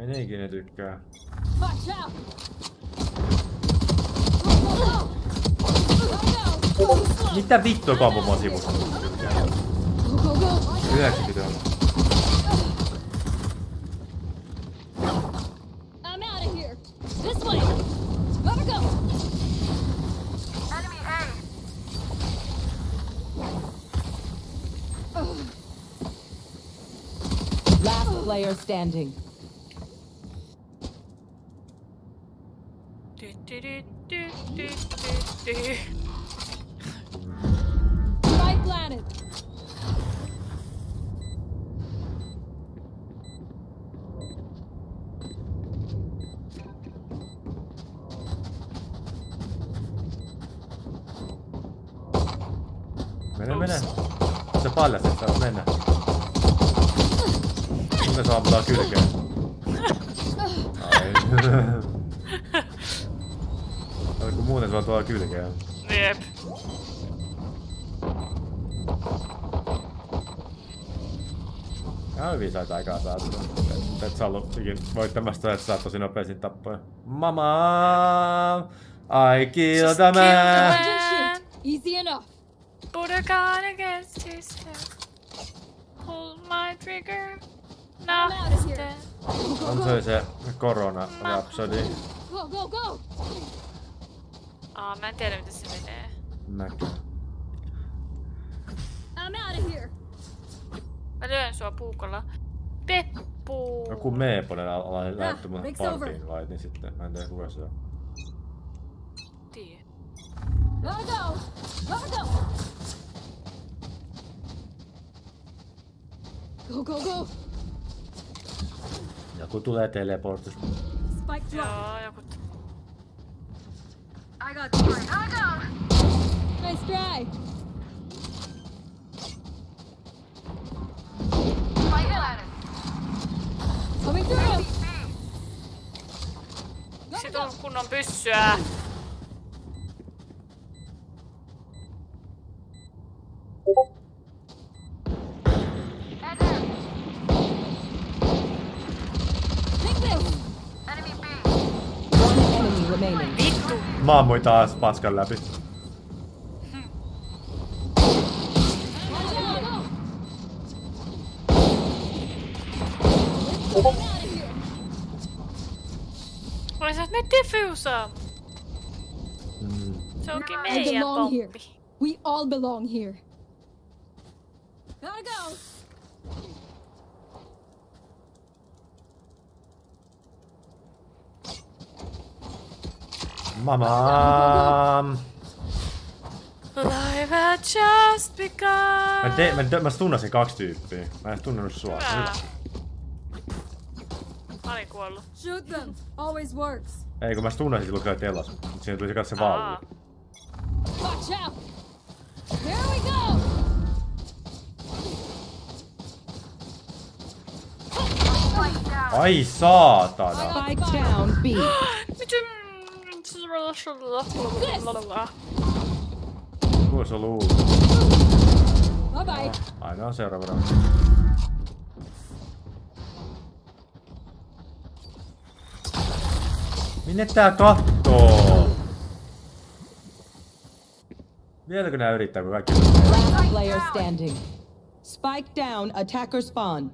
Ei ne ikinä tykkää. Watch out! Mitä vittua kaupungin sivussa? go, go! 90 on. I'm out of here. This way. Gotta go. Last player standing. Du, du, du, du, du. Spike planted. Mene, mene. Se paljasti, että saa mennä. Muuten saa ampua kylkeen. Ai. Muuten saa tuolla kylkeen. Jep. Ihan hyvin sait aikaa saatu. Et, et sä ollut ikin voittamassa, että saat tosi nopeasti tappoja. Mama! I killed Just a man! man. Urgent shoot. Easy enough. Put a gun against his head. Hold my trigger. I'm out of here. Nothing. On se se korona-rapsodi. Go, go, go. Aa, mä en tiedä miten se menee. Mäkään. I'm out of here. Mä lyön sua puukolla. Peppu! Joku Meeponen alainen Ah, laittoi mun parkiin laitin sitten. Mä en tiedä kuka se on. Tiedä. Go. Gotta go. Go, go, go. Joku tulee teleportus. Spike drop. Joo, joku... t- I got three. I go. Nice try. Spike planted. Coming through. Sit on kunnon pyssyä. Enemy. Take. Enemy B. One enemy remaining. Vittu! Mä ammuin taas paskan läpi. Oi sä oot nyt diffusa! Mm. Se onkin I meidän belong here. pompi. We all belong here. Gotta go. Mama! Life had just begun. Mä, te, mä, mä stunnasin kaksi tyyppiä. Mä en edes tunnannut sua. Hyvä. Mä olin kuollut. Shoot them. Always works. Ei kun mä stunnasin silloin kun telas. Mut siinä tuli se kanssa se valli. Watch out. Here we go. Ai saatana! Spike down B. Miten... Kuinka on? Bye bye. Aina on seuraavana. Minne tää kattoo? Vieläkö nää yrittää, kun kaikki Last player standing. Spike down. Attacker spawn.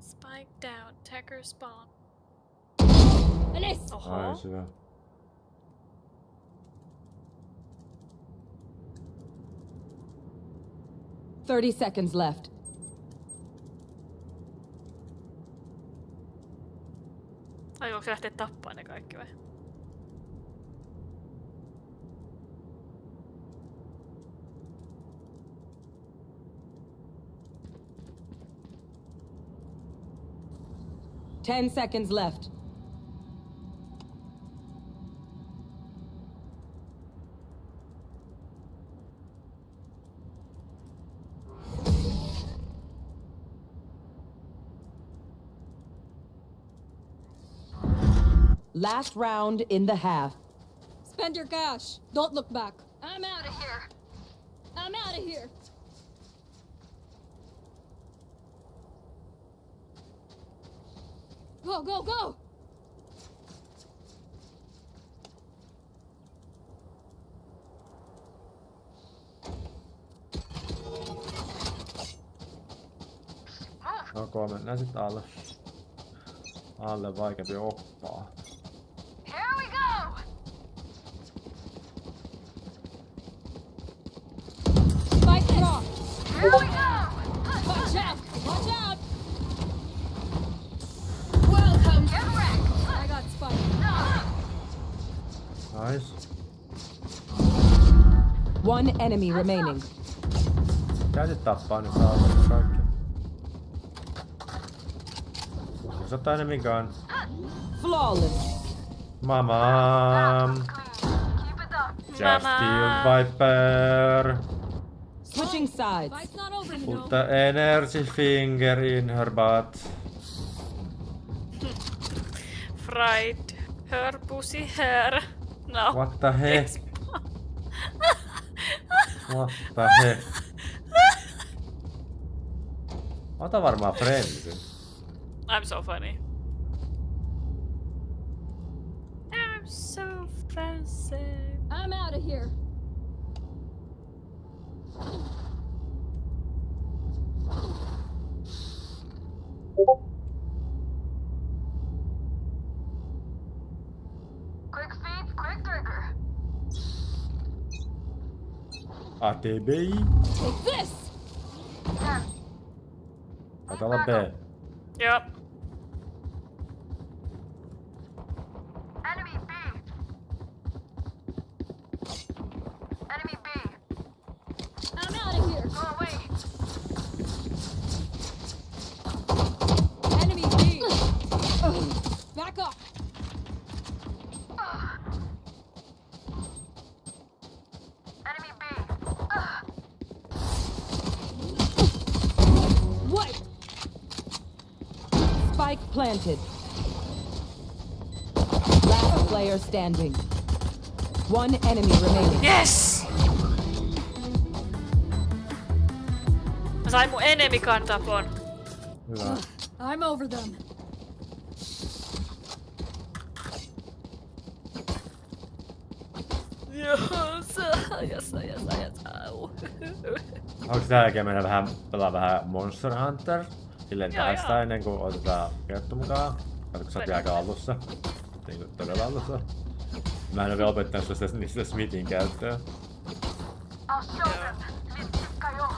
Spike down, attacker spawn. Alice. Oho. Ai syö. Thirty seconds left. Aikooko se lähteä tappaa ne kaikki vai? Ten seconds left. Last round in the half. Spend your cash. Don't look back. I'm out of here. I'm out of here. Go, go, go! Ok, mennään sitten alle. Alle vaikeampi oppaa. One enemy remaining. Täytyy tappaa niin saa kaikki. Sata enemmän gun. Flawless. Mama. Keep! Just Mama. kill Viper. Switching sides. Over, Put know. the energy finger in her butt. Fried her pussy hair. No. What the heck? What the heck? Ota varmaan frenzy. I'm so funny. I'm so fancy. I'm out of here. A TBI. Take this. Yep. Spike planted. Last player standing. One enemy remaining. Yes! Mä sain mun enemy kantapon. Hyvä. I'm over them. Yes, yes, yes, yes. Au. Onko tää jälkeen mennä vähän pelaa vähän Monster Hunter? Silleen Joo, tästä joo. ennen kuin otetaan Kerttu mukaan. Kun sä oot aika alussa. Niin kuin todella alussa. Mä en oo vielä opettanut susta niistä Smithin käyttöä. I'll show them! Litsikka jo!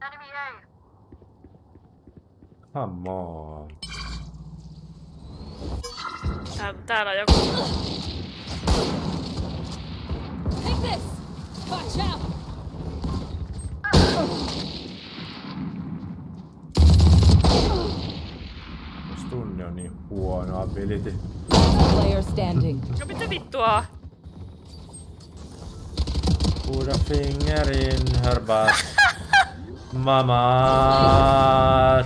Enemy A! Come on. Tää, täällä on joku. Take this! Watch out! Jos tunne on niin huono ability. Player standing. No mitä vittua? Put a finger in her butt. Mama,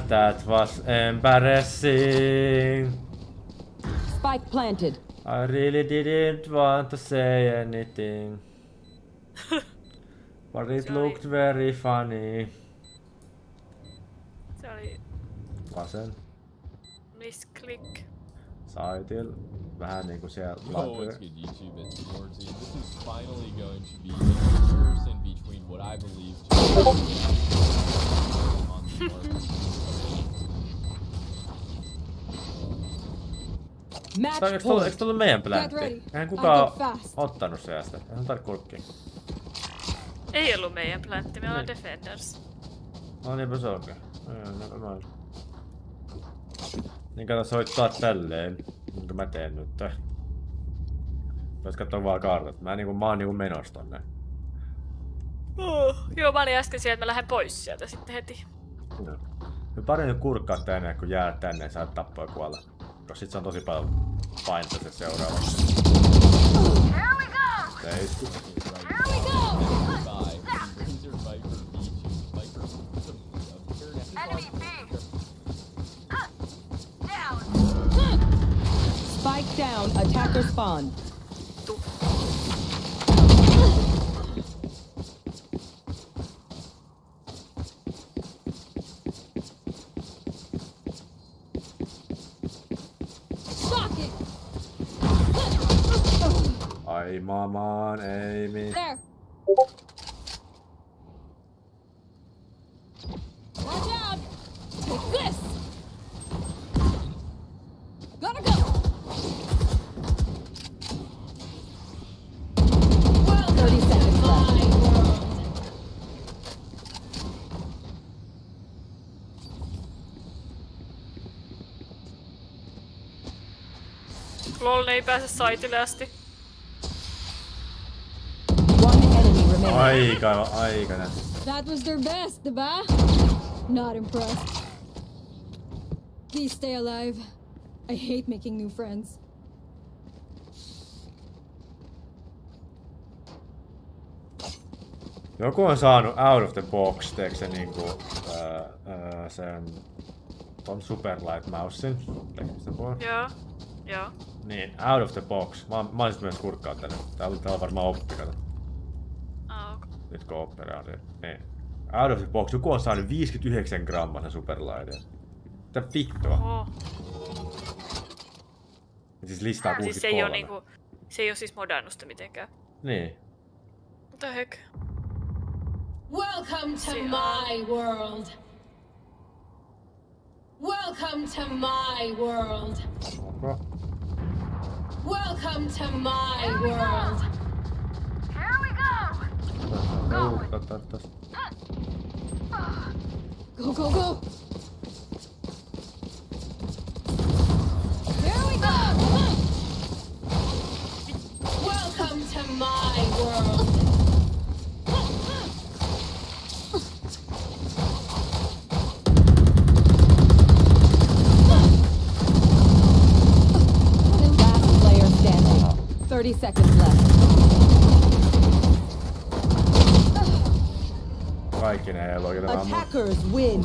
that was embarrassing. Spike planted. I really didn't want to say anything. But it Sorry. looked very funny. Se oli Vasen. misclick. Saitil. Vähän niinku siellä Oh, it's good YouTube. It's Morty. This is finally going to be a comparison between what I believe to be on the. Match Eikö tullut, eikö point. tullut meidän Get pläntti? ready. Eihän I kukaan go fast. ottanut sieltä. Eihän tarvitse kulkea. Ei ollut meidän plantti, me ollaan Niin. Defenders. No niinpä se onkin. Mind. Niin kato soittaa tälleen, niin kuin mä teen nyt. Vois katsoa vaan kartat. Mä, niinku, mä oon niinku menossa tonne. Oh. Joo, mä olin äsken siellä, että mä lähden pois sieltä sitten heti. Joo. Me paremmin kurkkaa tänne, kun jää tänne ja saa tappaa kuolla. Koska sit se on tosi paljon painetta se seuraava. Here we go! Here we go! Down, attacker spawn. Mom on Amy. There. Ei pääse saitille asti. Remaining. Aika, aikainen. That was their best, diba? Not impressed. Please stay alive. I hate making new friends. Joku on saanut out of the box, teekö se niinku ää, sen ton Superlight Mousein. Joo. Joo. Niin, out of the box. Mä, mä olisin myös kurkkaa tänne. Täällä, täällä on varmaan oppi, kato. Ah, okay. Nyt kun opera on, niin- niin. Out of the box. Joku on saanut 59 grammaa sen Superlightin. Mitä vittua? Oho. Siis listaa Siis se ei oo 63. niinku... Se ei oo siis modannusta mitenkään. Niin. What the heck? Welcome to my world. Welcome to my world. Okay. Welcome to my world. Here we go! Uh, tätä, tästä. Go, go, go! Here we go! Welcome to my world. Last player standing. 30 seconds left. Kaikki ne ei ole jotain ammu. Attackers win.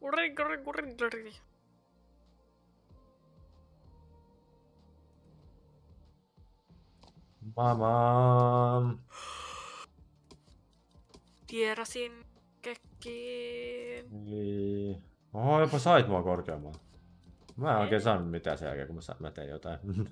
Kurri, kurri, kurri, kurri. Kekkiin. Eli... Oho, jopa sait mua korkeammalla. Mä en oikein saanut mitään sen jälkeen, kun mä, mä tein jotain.